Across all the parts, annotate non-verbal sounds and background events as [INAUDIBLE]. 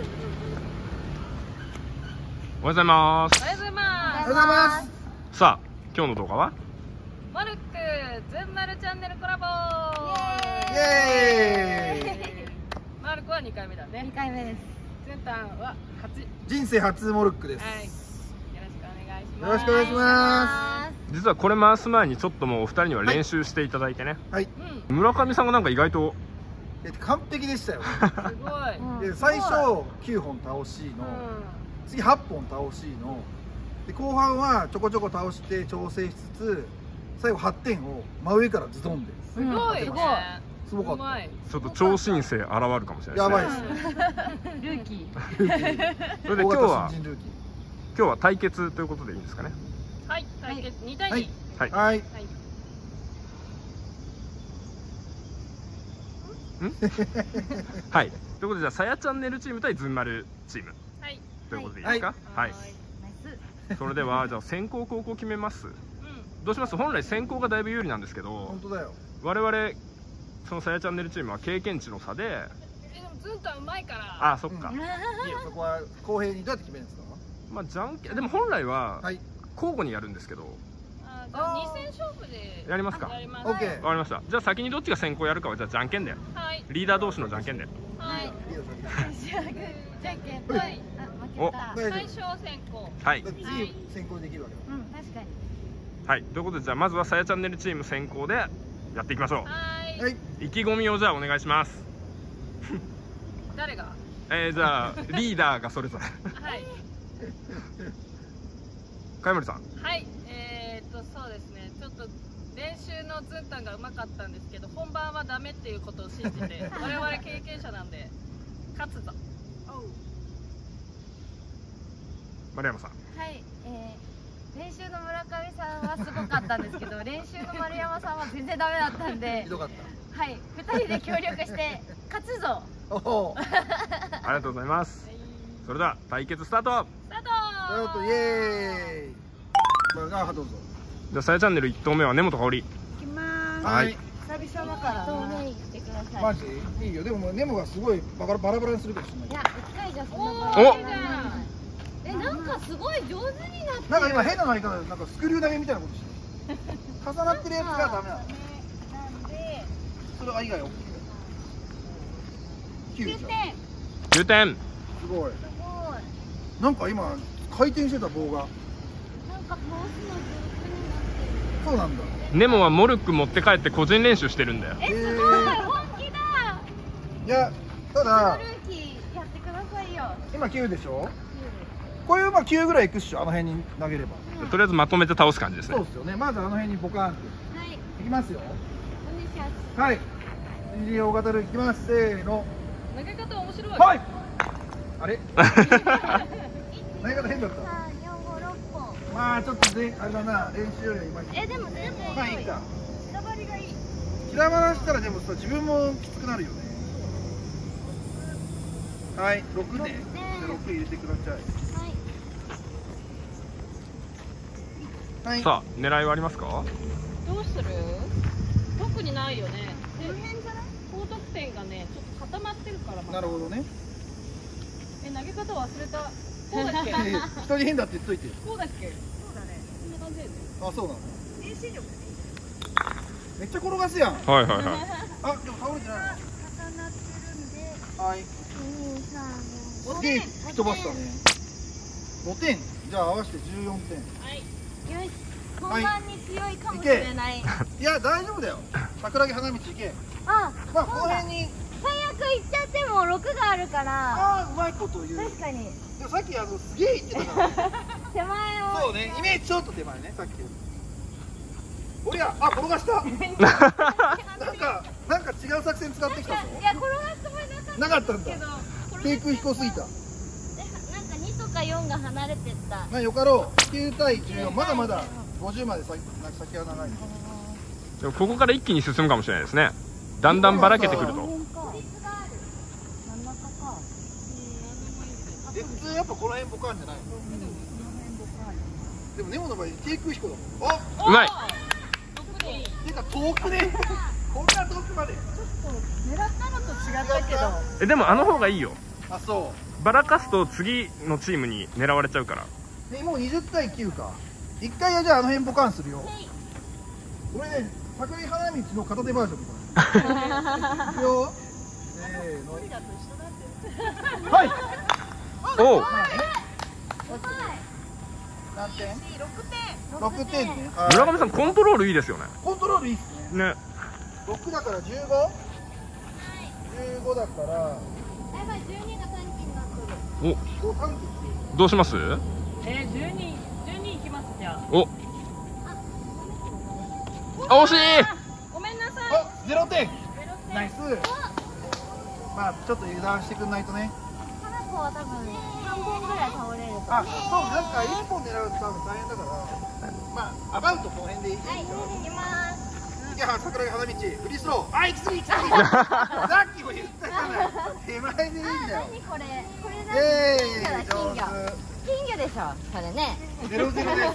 おはようございます。おはようございおます。はようございますさあ今日の動画は？モルックズンマルチャンネルコラボ。イエーイ。マルコは2回目だね。二回目です。ズンタンは初人生初モルックです、はい。よろしくお願いします。よろしくお願いしま実はこれ回す前にちょっともうお二人には練習していただいてね、はい。うん。村上さんがなんか意外とえ完璧でしたよ。すごい。で最初9本倒しの、次8本倒しので後半はちょこちょこ倒して調整しつつ最後8点を真上からズドンで。すすごい。ねすごい。すごかった。ちょっと超新星現るかもしれないですね。やばいですルーキールーキー。[LAUGHS] それで今日は今日は対決ということでいいんですかね。はい対決2対2はい。はい。ーはい。はい [LAUGHS] はい。ということでじゃあさやチャンネルチーム対ズンマルチーム。はい。ということでいいですか？はい、はそれではじゃあ先攻後攻決めます。うん。どうします？本来先攻がだいぶ有利なんですけど本当だよ。我々そのさやチャンネルチームは経験値の差でえでもズンタンうまいから。あそっか、うん。いいよ。そこは公平にどうやって決めるんですか？まあじゃんけんでも本来ははい。交互にやるんですけどあじゃあ2戦勝負で。やりますか。やりますオッケー。わかりました。じゃあ先にどっちが先行やるかはじゃあじゃんけんではい。リーダー同士のじゃんけんではい。いいじゃんけんははいいお。大最丈小先行。はい。夫だって次先行できるわけだ。うん、確かに。はい。ということでじゃあまずはさやチャンネルチーム先行でやっていきましょはーはい。いう意気込みをじゃあお願いします。[LAUGHS] 誰が？[LAUGHS] えー、じゃあリーダーがそれぞれ。はい。[LAUGHS] 貝森さん。はい。えー、っとそうですね。ちょっと練習のズンタンがうまかったんですけど本番はダメっていうことを信じて [LAUGHS] 我々経験者なんで勝つぞ。丸山さん。はい、えー、練習の村上さんはすごかったんですけど、[LAUGHS] 練習の丸山さんは全然ダメだったんでひ、どかっはい、二人で協力して勝つぞ。たおお。[LAUGHS] ありがとうございます。それでは対決スタート。スタートイエーイ。まあどうぞじゃあさやチャンネル1投目は根本香織。いきます。はい。久々だから。透明してください。マジ？いいよ。でももうネモがすごいバラバラバラにするかもしれないいや、一回じゃそんなおえ、なんかすごい上手になってなんか今変なのいかなんかスクリュー投げみたいなことしてる。重なってるやつがダメなの。なんで、それは以外 OK 9 9じゃん点。9点すごい。すごい。なんか今回転してた棒が。なんか倒すの上手。になってる。そうなんだ。ネモはモルック持って帰って個人練習してるんだよ。え、すごい、本気だ。いやただルーキーやってくださいよ。今9でしょ？これまあ9ぐらいいくっしょあの辺に投げれば。とりあえずまとめて倒す感じですね。そうっすよね。まずあの辺にボカーンってはい、いきますよ。はい。二次大型ルーキーいきます。せーの。投げ方面白い。はい。あれ？[LAUGHS] 投げ方変だった。三、四、五、六本。まあちょっとねあれだな練習よりはいまいちえ、でも全然まあいいか。下張りがいい。平回らしたらでもさ自分もきつくなるよね。はい6ね。六ね。じゃあ6入れてください。はい。はい。さあ狙いはありますか？どうする？特にないよね。でこの辺じゃない？高得点がねちょっと固まってるからなるほどね。え投げ方忘れた。[LAUGHS] こうだっけ？え [LAUGHS] 人に変だって言っといて。よこうだっけ？あそうなの？遠心力めっちゃ転がすやん。はいはいはい。あでも倒れてない。重なってるんで、はい二、三、四。すげえ吹き飛ばしたね。5点。じゃあ合わせて14点。はい。よし。本番に強いかもしれない。い。や大丈夫だよ。桜木花道行け。あ、まあこの辺に。最悪行っちゃっても六があるから。ああうまいこと言う。確かに。でもさっきあのすげえ言ってたから [LAUGHS] 手前を。そうねイメージちょっと手前ねさっきより。おりゃあ転がした。[LAUGHS] なんかなんか違う作戦使ってきたぞ。いや転がすつもりなかったなかったんだ。低空飛行すぎた。でなんか二とか四が離れてった。まあよかろう。9対14まだまだ50まで先先は長いでもここから一気に進むかもしれないですね。だんだんばらけてくると。普通やっぱこの辺ボカンじゃないでもネモの場合低空飛行だもん。あうまい。てか遠くね。こんな遠くまで。狙ったのと違ったけど。えでもあの方がいいよ。あそう。ばらかすと次のチームに狙われちゃうから。でもう20対9か。一回はじゃああの辺ポカンするよ。これね桜井花道の片手バージョンこれ [LAUGHS] いくよ。せーの。はい。おお何点？6 6点。ねはい。村上さんコントロールいいですよね。コントロールいいっすね。ね。6だから 15?15 だから。やばい12が短期になっとる。お。5短期どうします？えー、12、12いきますじゃあ。お。あ惜しい。ごめんなさい。あ0点。ゼロ点。ナイス。まあちょっと油断してくんないとね花子は多分3本ぐらい倒れるとあそうなんか1本狙うと多分大変だから。まあアバウトこの辺でいい。ですかはい行きます。いや桜木花道フリースロー。あ行き過ぎ行き過ぎさっきも言ったじゃない。手前でいいんだよ何これ。これ何え金魚だ金魚。金魚でしょそれね。ゼロゼロです。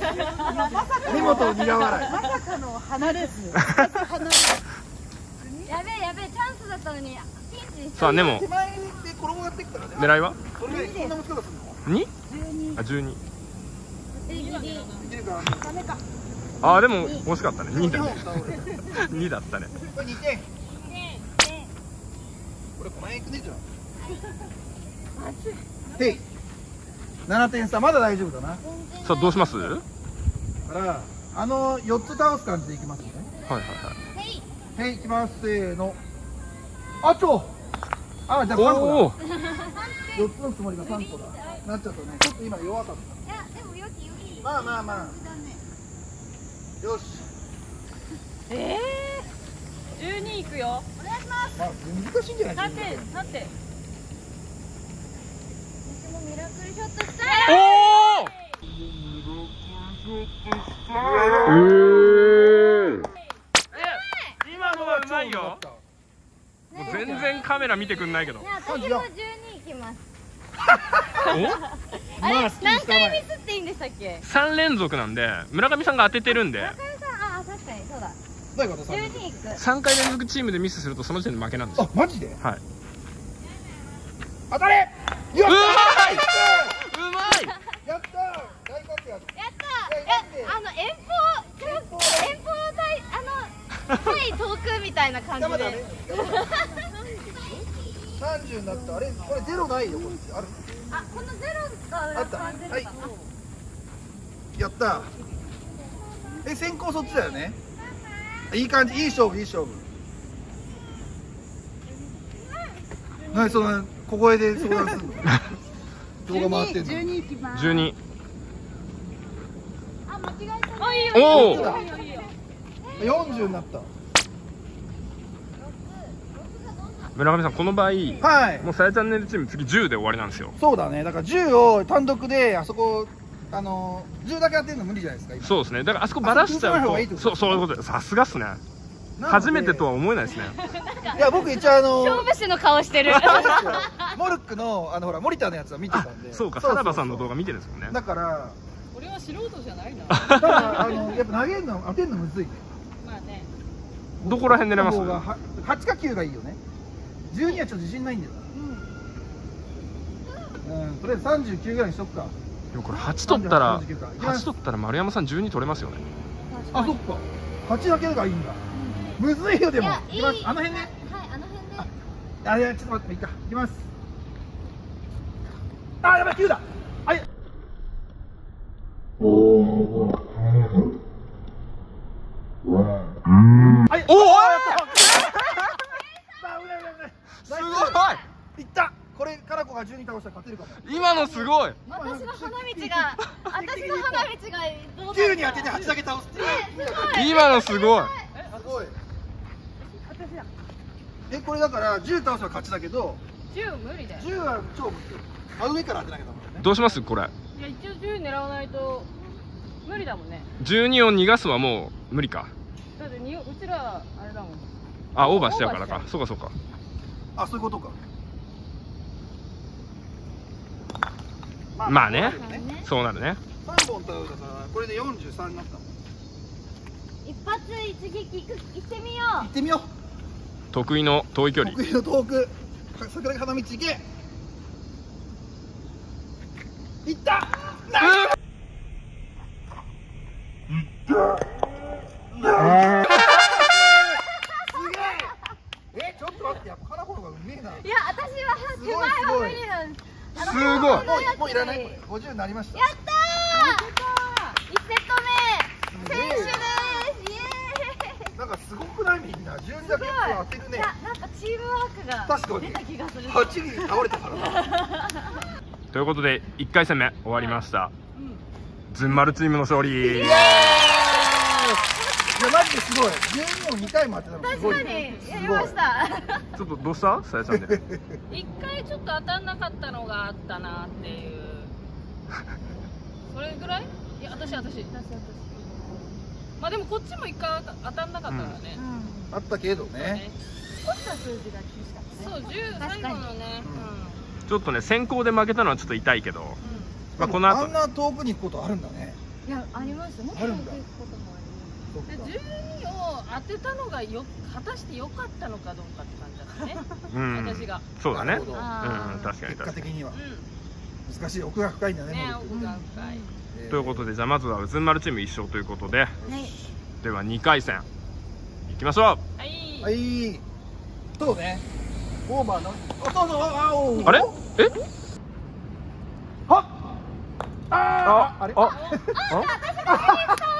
根本苦笑い。まさかの離れず。[LAUGHS] 離れず。やべえやべえチャンスだったのにピンチにしたさあでも手前で転がっていくからね狙いは？それでこんな持ち方する 2? 12あ12ギリギリのいけるかダメかあーでも惜しかったね。2 2だね。本倒れる2だったね。これ2点。これこの辺いくねじゃんへい。7点差まだ大丈夫だな。さあどうします？からあの4つ倒す感じでいきますね。はいはいはい。いきますせーのあちょ。あじゃあ3個だ。4つのつもりが3個だ。なっちゃったね。ちょっと今弱かっいやでもよきよき。たまあまあまあ。よし。えー、12いくよ。お願いします。まあ難しいんじゃない？立て、立て。私もミラクルショットしたい。おお今のはうまいよもう全然カメラ見てくんないけど。ね私も12いきます。まああれま何回えミスっていいんでしたっけ？3連続なんで村上さんが当ててるんで。中根さんあ確かにそうだ。どういうこと？さ12いく。3回連続チームでミスするとその時点で負けなんですよ。あマジで？はい。当たれ！やったうまい！うまい！やった大活躍！やったえあの遠方。遠方あの対遠くみたいな感じで。30になったあれこれゼロないよこれある？あこのゼロがあった？はい。やった。え先行そっちだよね。いい感じいい勝負いい勝負。何その小声で相談するの？[LAUGHS] 動画回ってんの？12いきます。12あ間違えたあ、いいよ。おお40になった。村上さんこの場合はい。もうさやチャンネルチーム次10で終わりなんですよ。そうだね。だから10を単独であそこあの10だけ当てるの無理じゃないですか今。そうですね。だからあそこバラしちゃうあそこ打たないいそうそういうこと。ですさすがっすね。初めてとは思えないですね。いや僕一応あの勝負師の顔してる。モルックのあのほらモニターのやつは見てたあんで。そうか。さらばさんの動画見てるんですもんね。だから俺は素人じゃないな。だからあのやっぱ投げるの当てるのむずいね。どこら辺狙います？方がは8か9がいいよね。12はちょっと自信ないんだよな。うん。とりあえず39ぐらいにしとくか。でもこれ8取ったら39かいきます8取ったら丸山さん12取れますよね。あそっか。8だけがいいんだ。むずいよでも。いやいきます。あの辺ね。はいあの辺であいやちょっと待っていいか。いきます。あやばい9だ。あいおおあやったあ危ない危ない危ないすごい。スいった。これカラコが12倒したら勝てるかも。今のすごい。私の花道が私の花道がどうだった9に当てて8だけ倒すっていう。すごい。今のすごい。すごい。えこれだから10倒すは勝ちだけど10無理だよ。10は超むずい真上から当てなきゃダメだよね。どうします？これ。いや、一応10狙わないと。無理だもんね。12を逃がすはもう無理かだってに、うちら、あれだもん。あオーバーしちゃうからか。そうかそうか。あそういうことか。まあね。そうなるよね。そうなるね。3本倒れたからこれで43になったもん。一発一撃いく行ってみよ行ってみよう。得意の遠い距離。得意の遠く。桜木花道行け。いった。すいや私は手前は無理なんですすごい。もうもういらない？これ50になりました。やったー。1セット目。選手です。イエーイ。なんかすごくない？みんな。12だけ当てるね。い。やなんかチームワークが確かに。出た気がする。8人倒れたからな。ということで1回戦目終わりました、ズンマルチームの勝利。いやマジですごい。12を2回も当てたの。すごい確かに。やりました。ちょっとどうした？さやちゃんで。[LAUGHS] 一回ちょっと当たんなかったのがあったなっていう。それぐらい？いや私私。まあでもこっちも一回当たんなかったからね、あったけどね。落ちた数字が厳しかったそう10最後のね。ちょっとね先行で負けたのはちょっと痛いけど、うん、うんまあ、この後。あんな遠くに行くことあるんだね。いやあります。もっとあるんだ行くことも12を当てたのがよ果たして良かったのかどうかって感じだったね、うん。私が。そうだね。うん確かに結果確か的には。う難しい奥が深いんだんねね奥が深い、えーにということでじゃあまずはズンマルチーム1勝ということで。はい。では2回戦いきましょう。はい、はい。そうね。オーバーのあそうそうあおーあれ？え？は？っあーあれ？ああ